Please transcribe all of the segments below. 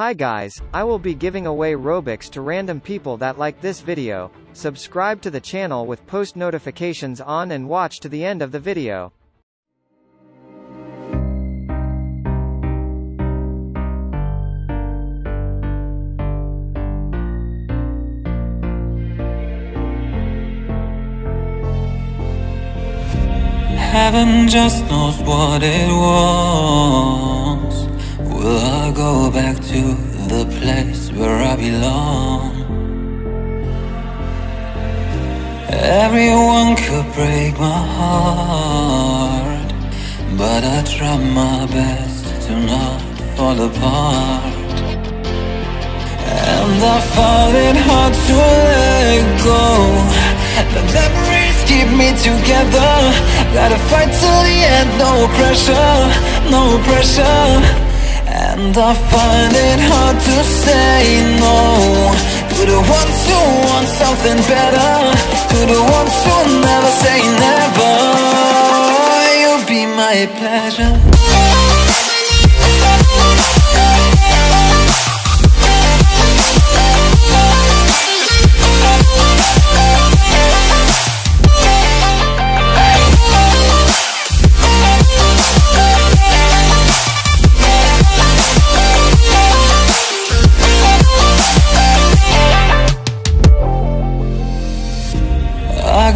Hi guys, I will be giving away Robux to random people that like this video, subscribe to the channel with post notifications on and watch to the end of the video. Heaven just knows what it wants. Will I go back to the place where I belong? Everyone could break my heart, but I try my best to not fall apart. And I find it hard to let go. The memories keep me together. Gotta fight till the end, no pressure, no pressure. And I find it hard to say no to the ones who want something better, to the ones who never say never. You'll be my pleasure.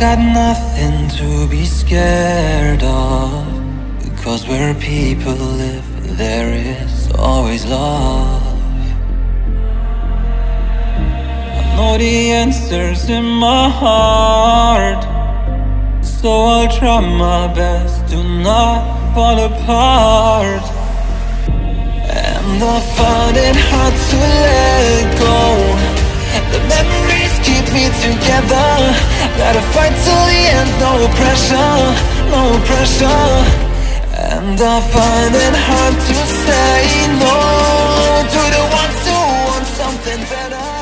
Got nothing to be scared of. Because where people live there is always love. I know the answers in my heart. So I'll try my best to not fall apart. And I find it hard to let go. The memories keep me together no pressure, no pressure. And I find it hard to say no To the ones who want something better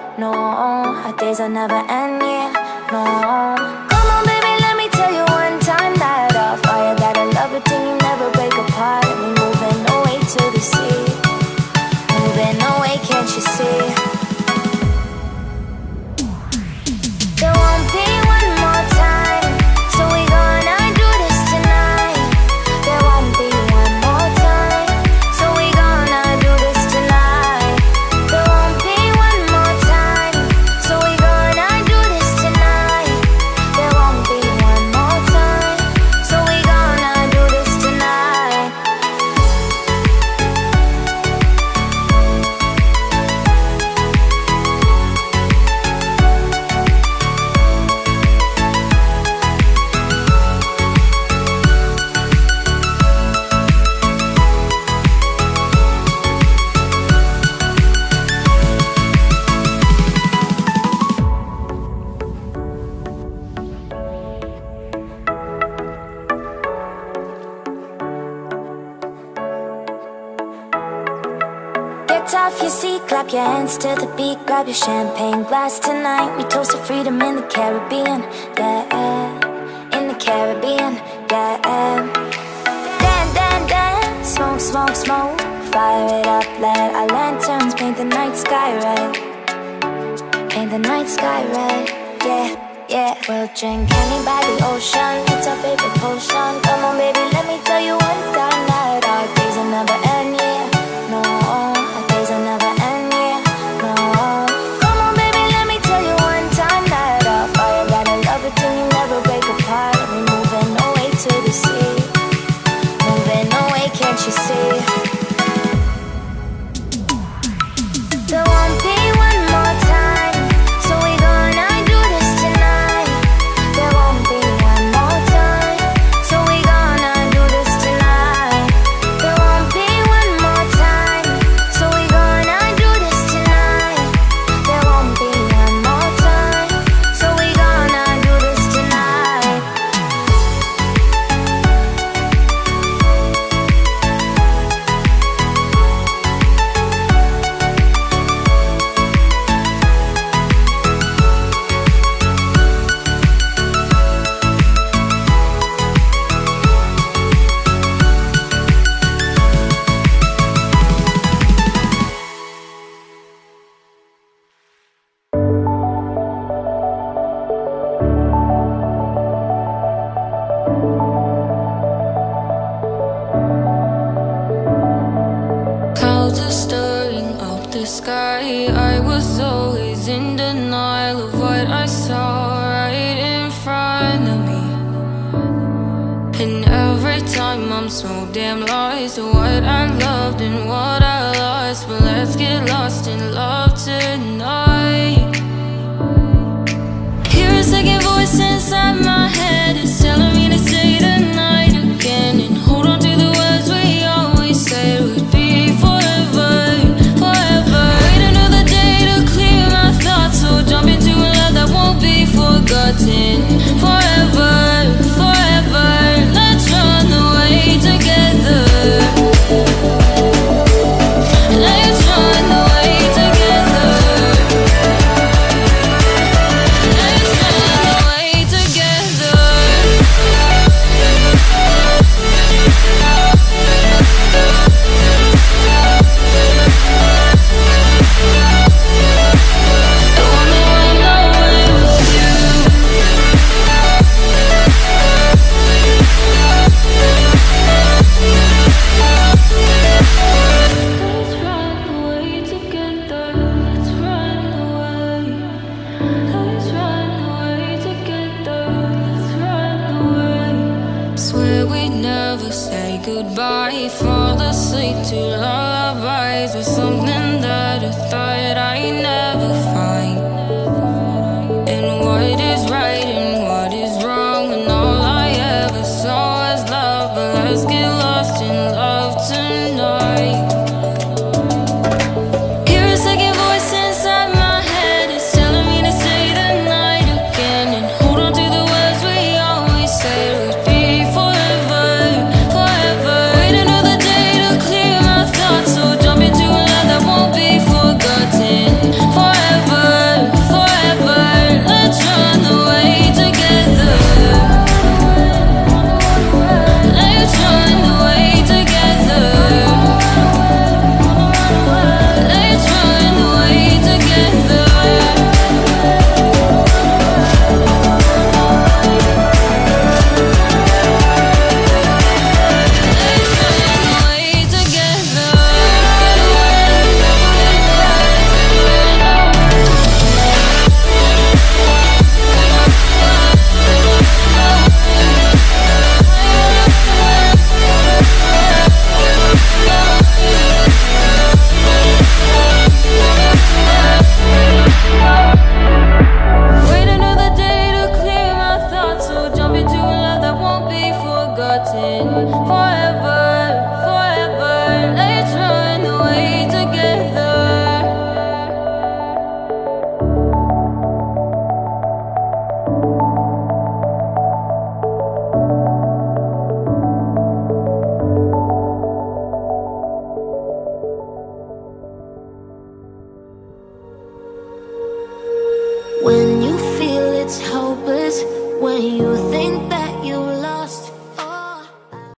No, our days will never end, yeah. No. Clap your hands to the beat, grab your champagne glass tonight. We toast to freedom in the Caribbean, yeah, in the Caribbean, yeah. Dan, dan, dan, smoke, smoke, smoke, fire it up, let our lanterns paint the night sky red, paint the night sky red, yeah, yeah. We'll drink honey by the ocean, it's our she said. time I'm so damn lost. To what I loved and what I lost. But let's get lost in love tonight. Hear a second voice inside my goodbye. Fall asleep to lullabies with something that I thought I never.